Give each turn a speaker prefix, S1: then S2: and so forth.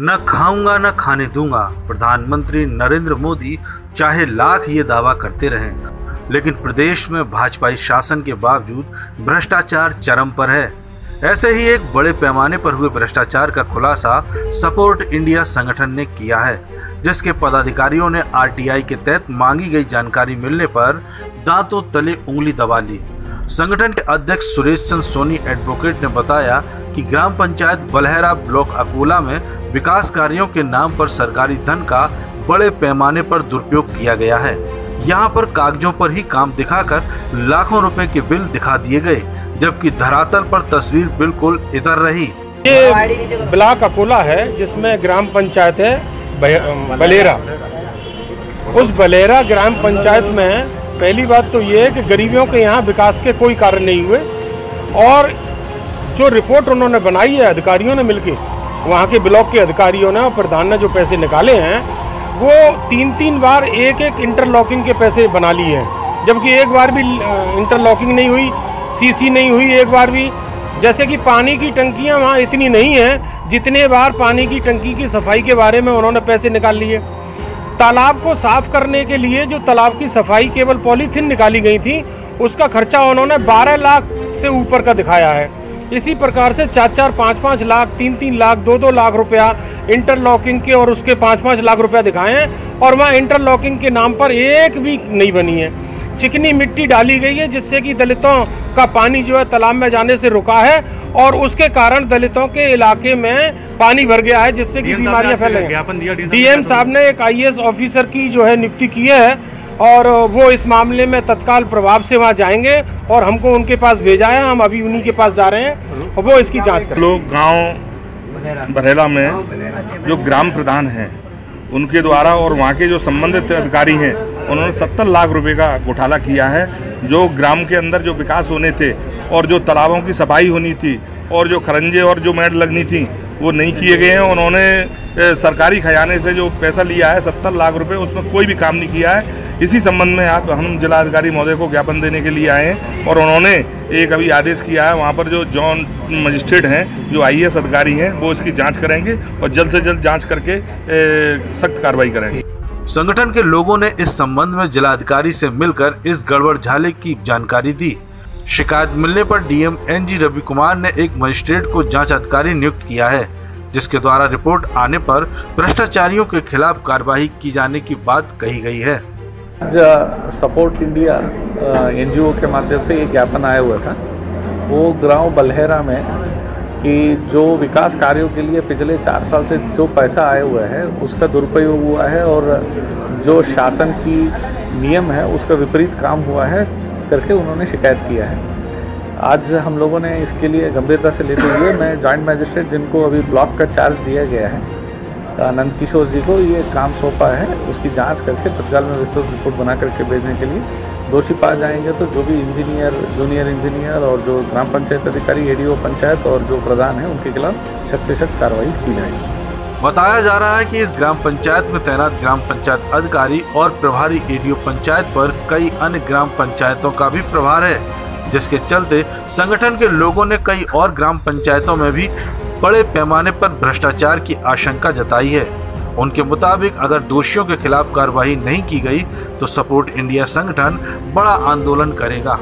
S1: न खाऊँगा, न खाने दूँगा। प्रधानमंत्री नरेंद्र मोदी चाहे लाख ये दावा करते रहें, लेकिन प्रदेश में भाजपाई शासन के बावजूद भ्रष्टाचार चरम पर है। ऐसे ही एक बड़े पैमाने पर हुए भ्रष्टाचार का खुलासा सपोर्ट इंडिया संगठन ने किया है, जिसके पदाधिकारियों ने आरटीआई के तहत मांगी गई जानकारी मिलने पर दांतों तले उंगली दबा ली। संगठन के अध्यक्ष सुरेश चंद सोनी एडवोकेट ने बताया कि ग्राम पंचायत बलहरा ब्लॉक अकोला में विकास कार्यों के नाम पर सरकारी धन का बड़े पैमाने पर दुरुपयोग किया गया है। यहाँ पर कागजों पर ही काम दिखाकर लाखों रुपए के बिल दिखा दिए गए, जबकि धरातल पर तस्वीर बिल्कुल इधर रही।
S2: ये ब्लॉक अकोला है, जिसमें ग्राम पंचायत है बलेरा। उस बलेरा ग्राम पंचायत में पहली बात तो ये है कि गरीबियों के यहाँ विकास के कोई कार्य नहीं हुए। और जो रिपोर्ट उन्होंने बनाई है, अधिकारियों ने मिलकर वहाँ के ब्लॉक के अधिकारियों ने और प्रधान ने जो पैसे निकाले हैं, वो तीन तीन बार एक एक इंटरलॉकिंग के पैसे बना लिए हैं। जबकि एक बार भी इंटरलॉकिंग नहीं हुई सीसी नहीं हुई एक बार भी। जैसे कि पानी की टंकियाँ वहाँ इतनी नहीं हैं, जितने बार पानी की टंकी की सफ़ाई के बारे में उन्होंने पैसे निकाल लिए। तालाब को साफ़ करने के लिए जो तालाब की सफ़ाई केवल पॉलीथीन निकाली गई थी, उसका खर्चा उन्होंने 12 लाख से ऊपर का दिखाया है। इसी प्रकार से चार चार पाँच पाँच लाख तीन तीन लाख दो दो लाख रुपया इंटरलॉकिंग के और उसके पाँच पाँच लाख रुपया दिखाए हैं और वहाँ इंटरलॉकिंग के नाम पर एक भी नहीं बनी है। चिकनी मिट्टी डाली गई है जिससे कि दलितों का पानी जो है तालाब में जाने से रुका है और उसके कारण दलितों के इलाके में पानी भर गया है जिससे कि बीमारियाँ फैल रही हैं। डीएम साहब ने एक आईएएस ऑफिसर की जो है नियुक्ति की है और वो इस मामले में तत्काल प्रभाव से वहाँ जाएँगे और हमको उनके पास भेजा है हम अभी उन्हीं के पास जा रहे हैं और वो इसकी जाँच करें
S3: लोग गाँव बरेला में जो ग्राम प्रधान हैं उनके द्वारा और वहाँ के जो संबंधित अधिकारी हैं उन्होंने सत्तर लाख रुपए का घोटाला किया है, जो ग्राम के अंदर जो विकास होने थे और जो तालाबों की सफ़ाई होनी थी और जो खरंजे और जो मैट लगनी थी, वो नहीं किए गए हैं। उन्होंने सरकारी खजाने से जो पैसा लिया है, सत्तर लाख रुपए, उसमें कोई भी काम नहीं किया है। इसी संबंध में आप, हम जिलाधिकारी महोदय को ज्ञापन देने के लिए आए हैं और उन्होंने एक अभी आदेश किया है, वहाँ पर जो जॉन मजिस्ट्रेट हैं, जो आईएएस अधिकारी हैं, वो इसकी जाँच करेंगे और जल्द से जल्द जाँच करके सख्त कार्रवाई करेंगे।
S1: संगठन के लोगों ने इस संबंध में जिलाधिकारी से मिलकर इस गड़बड़ झाले की जानकारी दी। शिकायत मिलने पर DM N G Ravi Kumar ने एक मजिस्ट्रेट को जाँच अधिकारी नियुक्त किया है, जिसके द्वारा रिपोर्ट आने पर भ्रष्टाचारियों के खिलाफ कार्रवाई की जाने की बात कही गई है।
S4: आज सपोर्ट इंडिया एनजीओ के माध्यम से ये ज्ञापन आया हुआ था। वो गाँव बलहेरा में कि जो विकास कार्यों के लिए पिछले चार साल से जो पैसा आया हुआ है, उसका दुरुपयोग हुआ है और जो शासन की नियम है, उसका विपरीत काम हुआ है करके उन्होंने शिकायत किया है। आज हम लोगों ने इसके लिए गंभीरता से लेते हुए मैं जॉइंट मजिस्ट्रेट जिनको अभी ब्लॉक का चार्ज दिया गया है नंद किशोर जी को ये काम सौंपा है। उसकी जाँच करके तत्काल में विस्तृत रिपोर्ट बना करके भेजने के लिए दोषी पाए जाएँगे। तो जो भी इंजीनियर, जूनियर इंजीनियर और जो ग्राम पंचायत अधिकारी एडीओ पंचायत और जो प्रधान है, उनके खिलाफ सख्त से सख्त कार्रवाई की जाएगी।
S1: बताया जा रहा है कि इस ग्राम पंचायत में तैनात ग्राम पंचायत अधिकारी और प्रभारी एडीओ पंचायत पर कई अन्य ग्राम पंचायतों का भी प्रभार है, जिसके चलते संगठन के लोगों ने कई और ग्राम पंचायतों में भी बड़े पैमाने पर भ्रष्टाचार की आशंका जताई है। उनके मुताबिक अगर दोषियों के खिलाफ कार्रवाई नहीं की गई तो सपोर्ट इंडिया संगठन बड़ा आंदोलन करेगा।